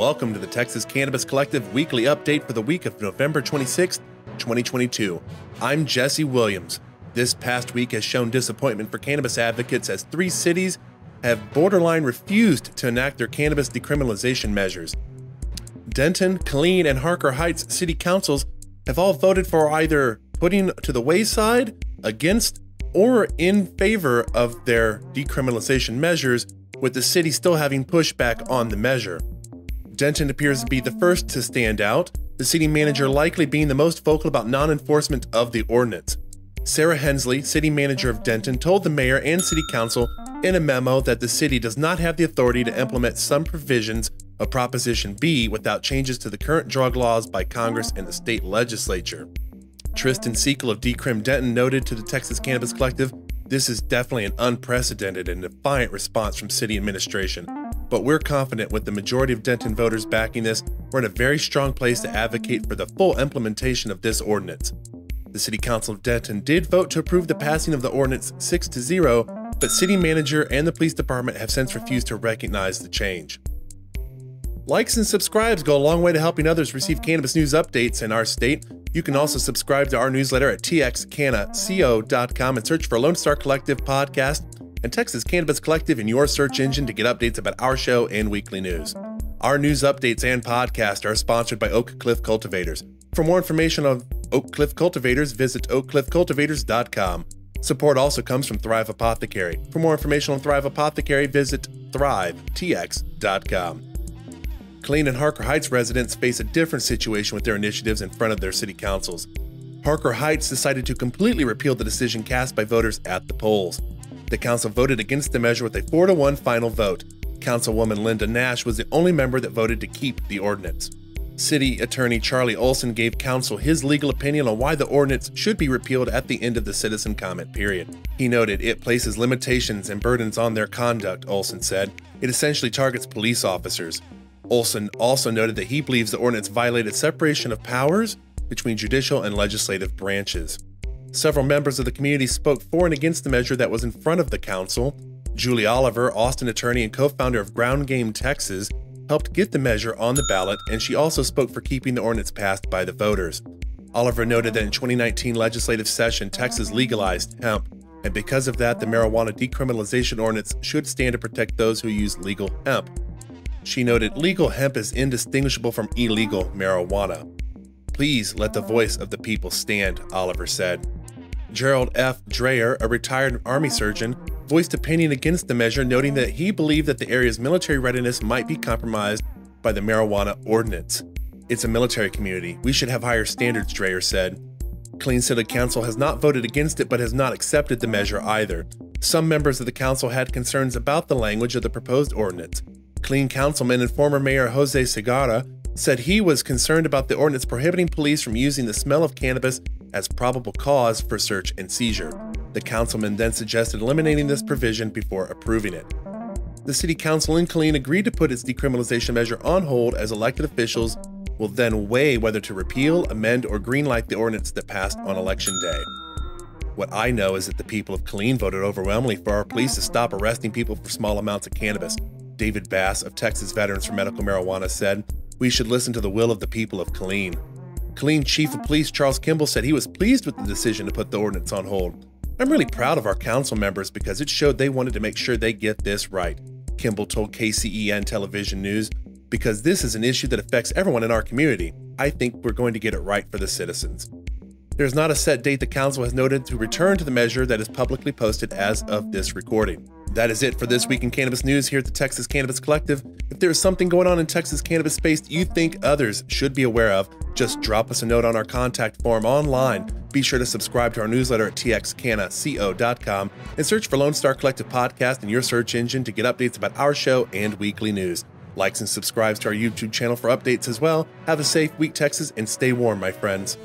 welcome to the Texas Cannabis Collective weekly update for the week of November 26, 2022. I'm Jesse Williams. This past week has shown disappointment for cannabis advocates as three cities have borderline refused to enact their cannabis decriminalization measures. Denton, Killeen, and Harker Heights city councils have all voted for either putting to the wayside, against, or in favor of their decriminalization measures, with the city still having pushback on the measure. Denton appears to be the first to stand out, the city manager likely being the most vocal about non enforcement of the ordinance. Sara Hensley, city manager of Denton, told the mayor and city council in a memo that the city does not have the authority to implement some provisions of Proposition B without changes to the current drug laws by Congress and the state legislature. Tristan Sekel of Decrim Denton noted to the Texas Cannabis Collective this is definitely an unprecedented and defiant response from city administration. But we're confident with the majority of Denton voters backing this, we're in a very strong place to advocate for the full implementation of this ordinance. The City Council of Denton did vote to approve the passing of the ordinance 6 to 0, but city manager and the police department have since refused to recognize the change. Likes and subscribes go a long way to helping others receive cannabis news updates in our state. You can also subscribe to our newsletter at txcannaco.com and search for Lone Star Collective Podcast and Texas Cannabis Collective in your search engine to get updates about our show and weekly news. Our news updates and podcast are sponsored by Oak Cliff Cultivators. For more information on Oak Cliff Cultivators, visit oakcliffcultivators.com. Support also comes from Thrive Apothecary. For more information on Thrive Apothecary, visit thrivetx.com. Killeen and Harker Heights residents face a different situation with their initiatives in front of their city councils. Harker Heights decided to completely repeal the decision cast by voters at the polls. The council voted against the measure with a 4 to 1 final vote. Councilwoman Linda Nash was the only member that voted to keep the ordinance. City Attorney Charlie Olson gave council his legal opinion on why the ordinance should be repealed at the end of the citizen comment period. He noted it places limitations and burdens on their conduct, Olson said. It essentially targets police officers. Olson also noted that he believes the ordinance violated separation of powers between judicial and legislative branches. Several members of the community spoke for and against the measure that was in front of the council. Julie Oliver, Austin attorney and co founder of Ground Game Texas, helped get the measure on the ballot, and she also spoke for keeping the ordinance passed by the voters. Oliver noted that in 2019 legislative session, Texas legalized hemp, and because of that, the marijuana decriminalization ordinance should stand to protect those who use legal hemp. She noted legal hemp is indistinguishable from illegal marijuana. Please let the voice of the people stand, Oliver said. Gerald F. Dreyer, a retired Army surgeon, voiced opinion against the measure, noting that he believed that the area's military readiness might be compromised by the marijuana ordinance. It's a military community. We should have higher standards, Dreyer said. Killeen City Council has not voted against it but has not accepted the measure either. Some members of the council had concerns about the language of the proposed ordinance. Killeen Councilman and former Mayor Jose Segarra said he was concerned about the ordinance prohibiting police from using the smell of cannabis as probable cause for search and seizure. The councilman then suggested eliminating this provision before approving it. The city council in Killeen agreed to put its decriminalization measure on hold as elected officials will then weigh whether to repeal, amend, or greenlight the ordinance that passed on election day. What I know is that the people of Killeen voted overwhelmingly for our police to stop arresting people for small amounts of cannabis. David Bass of Texas Veterans for Medical Marijuana said, We should listen to the will of the people of Killeen. Killeen Chief of Police Charles Kimball said he was pleased with the decision to put the ordinance on hold. I'm really proud of our council members because it showed they wanted to make sure they get this right. Kimball told KCEN Television News, because this is an issue that affects everyone in our community. I think we're going to get it right for the citizens. There's not a set date the council has noted to return to the measure that is publicly posted as of this recording. That is it for this week in cannabis news here at the Texas Cannabis Collective. If there is something going on in Texas cannabis space you think others should be aware of, just drop us a note on our contact form online. Be sure to subscribe to our newsletter at txcannaco.com and search for Lone Star Collective Podcast in your search engine to get updates about our show and weekly news. Likes and subscribes to our YouTube channel for updates as well. Have a safe week, Texas, and stay warm, my friends.